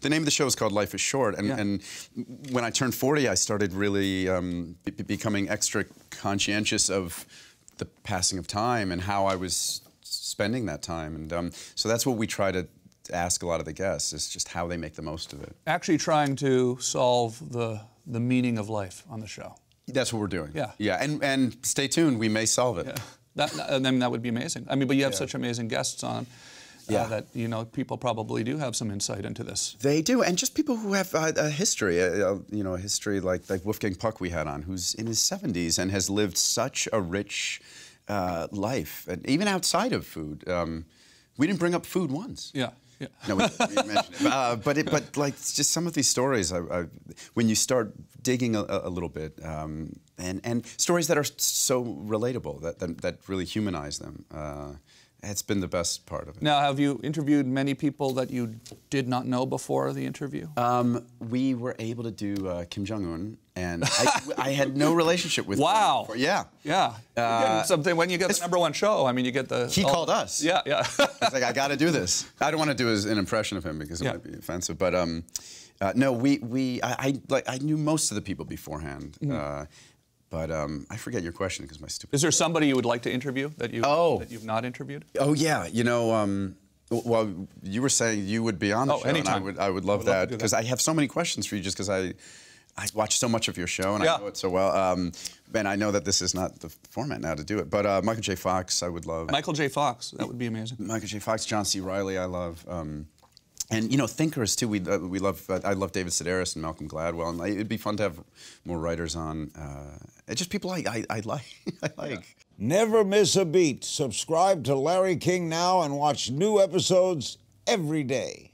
the name of the show is called Life is Short, and, Yeah. and when I turned 40, I started really um, be- be- becoming extra conscientious of the passing of time and how I was spending that time, and um, so that's what we try to ask a lot of the guests is just how they make the most of it. Actually, trying to solve the the meaning of life on the show. That's what we're doing. Yeah. yeah, and and stay tuned, we may solve it. Yeah. That, and then that would be amazing. I mean, but you have such amazing guests on. Uh, Yeah. that you know people probably do have some insight into this. They do, and just people who have uh, a history, uh, uh, you know, a history like like Wolfgang Puck we had on, who's in his 70s and has lived such a rich uh, life, and even outside of food. Um, we didn't bring up food once. Yeah, yeah. No, we, we mentioned it. Uh, but it, but like just some of these stories, I, I, when you start digging a, a little bit, um, and and stories that are so relatable that that, that really humanize them. Uh, it's been the best part of it. Now, have you interviewed many people that you did not know before the interview? Um, we were able to do uh, Kim Jong Un, and I, I had no relationship with. him Wow. before. Yeah. yeah. You're something when you get the number one show. I mean, you get the. He all- called us. Yeah, yeah. It's like I got to do this. I don't want to do an impression of him because it Yeah. might be offensive. But um, uh, no, we we I, I like I knew most of the people beforehand. Mm-hmm. Uh, but um, I forget your question because my stupid. Is there somebody you would like to interview that you Oh. that you've not interviewed? Oh yeah, you know. Um, well, you were saying you would be on the Oh, show, and I anytime. would I would love I would that because. I have so many questions for you just because I. I watch so much of your show and Yeah. I know it so well. Um, and I know that this is not the format now to do it. But uh, Michael J. Fox, I would love. Michael J. Fox. That would be amazing. Michael J. Fox, John C. Reilly, I love. Um, and you know, thinkers too. We uh, we love. Uh, I love David Sedaris and Malcolm Gladwell, and I, it'd be fun to have more writers on. Uh, just people I I, I like. I like. Never miss a beat. Subscribe to Larry King now and watch new episodes every day.